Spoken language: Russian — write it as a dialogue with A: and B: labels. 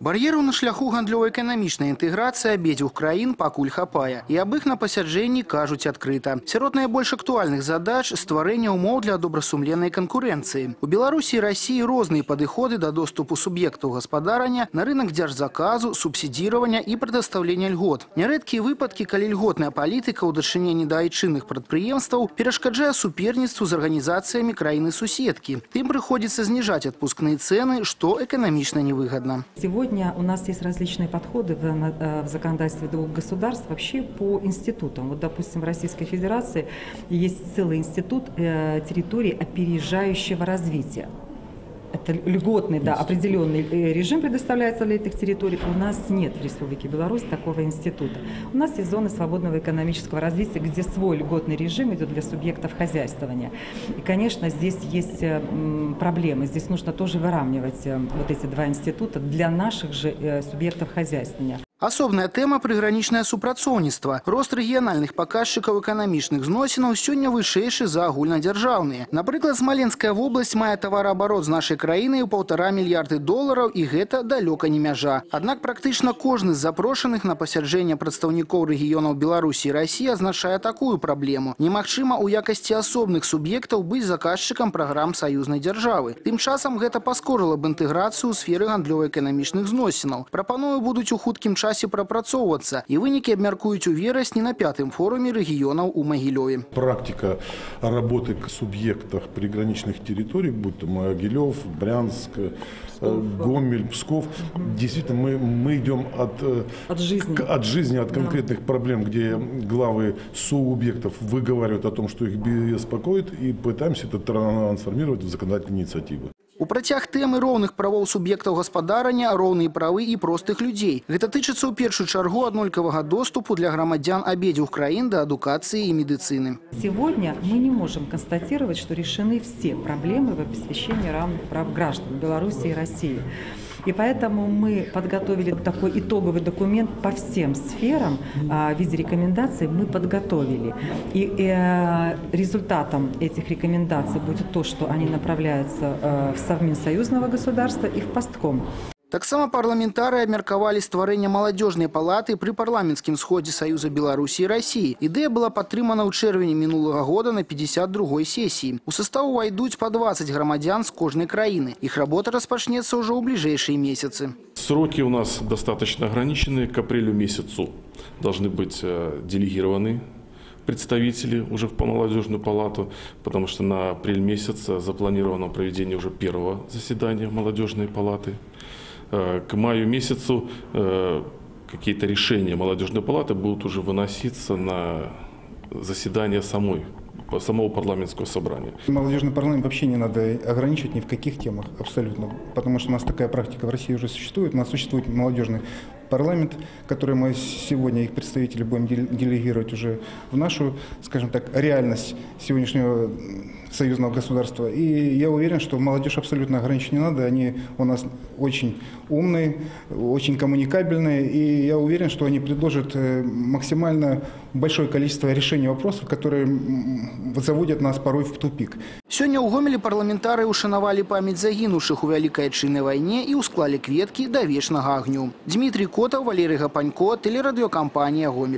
A: Бар'ераў на шляху гандлёва-эканамічнай інтэграцыі абедзвюх краін пакуль хапае. І аб іх на пасяджэнні кажуць адкрыта. Сярод найбольш актуальных задач стварэнне ўмоў для добрасумленнай канкурэнцыі. У Беларусі і Расіі розныя падыходы да доступу суб'ектаў гаспадарання на рынок дзяржзаказу, субсідзіравання і прадастаўлення льгот. Нярэдкія выпадкі, калі льготная палітыка ў дачыненні да айчынных прадпрыемстваў перашкаджае суперніцтву з арганізацыямі краіны-суседкі. Тым прыходзіцца зніжаць адпускныя цэны, што эканамічна невыгадна.
B: Сегодня у нас есть различные подходы в, э, в законодательстве двух государств вообще по институтам. Вот, допустим, в Российской Федерации есть целый институт э, территории опережающего развития. Это льготный, да, определенный э, режим предоставляется для этих территорий. У нас нет в Республике Беларусь такого института. У нас есть зоны свободного экономического развития, где свой льготный режим идет для субъектов хозяйствования. И, конечно, здесь есть э, проблемы. Здесь нужно тоже выравнивать э, вот эти два института для наших же субъектов хозяйствования
A: Асобная тэма прыгранічнае супрацоўніцтва. Рост рэгіянальных паказчыкаў эканамічных зносінаў сёння вышэйшы за агульнадзяржаўныя. Напрыклад, Смаленская вобласць мае тавараабарот з нашай краінай у паўтара мільярды долараў і гэта далёка не мяжа. Аднак практычна кожны з запрошаных на пасяджэнне прадстаўнікоў рэгіёнаў Беларусі і Расіі азначае такую праблему. Немагчыма ў якасці асобных суб'ектаў быць заказчыкам праграм саюзнай дзяржавы. Тым часам гэта паскорыла б інтэграцыю ў сферы гандлёва-эканамічных зносінаў. Прапаную будуць у хуткім часе часе прапрацоўвацца і вынікі абмяркуюць у верасні на пятым форуме рэгіёнаў у Магілёве.
C: Практика работы к субъектах приграничных территорий, будь то Могилев, Брянск, э, Гомель, Псков, действительно мы, мы идем от, э,
B: От жизни.
C: к- от жизни, от конкретных проблем, где главы субъектов выговаривают о том, что их беспокоит, и пытаемся это трансформировать в законодательные инициативы.
A: У працяг тэмы роўных правоў суб'ектаў гаспадарання, роўныя правы і простых людзей. Гэта тычыцца ў першую чаргу аднолькавага доступу для грамадзян абедзвюх краін да адукацыі і медыцыны.
B: Сегодня мы не можем констатировать, что решены все проблемы в обеспечении равных прав граждан Беларуси и России. И поэтому мы подготовили такой итоговый документ по всем сферам а, в виде рекомендаций мы подготовили. И э, результатом этих рекомендаций будет то, что они направляются э, в Совмин союзного государства и в Постком.
A: Таксама парламентары абмеркавалі стварэнне маладзёжнай палаты пры парламенцкім сходзе Саюза Беларусі і Расіі. Ідэя была падтрымана ў чэрвені мінулага года на 52 сесіі. У састав увайдуць па 20 грамадзян з кожнай краіны. Іх работа распачнецца ўжо ў бліжэйшыя месяцы.
D: Сроки у нас достаточно ограничены. К апрелю месяцу должны быть э, делегированы представители уже в молодежную палату, потому что на апрель месяц э, запланировано проведение уже первого заседания молодежной палаты. Э, К маю месяцу э, какие-то решения молодежной палаты будут уже выноситься на заседание самой, самого парламентского собрания.
E: Молодежный парламент вообще не надо ограничивать ни в каких темах, абсолютно. Потому что у нас такая практика в России уже существует. У нас существует молодежный парламент, который мы сегодня, их представители, будем дел- делегировать уже в нашу, скажем так, реальность сегодняшнего союзного государства. И я уверен, что молодежь абсолютно ограничить не надо. Они у нас очень умные, очень коммуникабельные. И я уверен, что они предложат э, максимально большое количество решений вопросов, которые м, заводят нас порой в тупик.
A: Сёння ў гомелі парламентары ушанавалі памяць загінуўшых у вялікай айчыннай вайне і ўсклалі кветкі да вечнага агню. Дмітрий Котаў, Валерый Гапанько, тэлерадыёкампанія Гомель.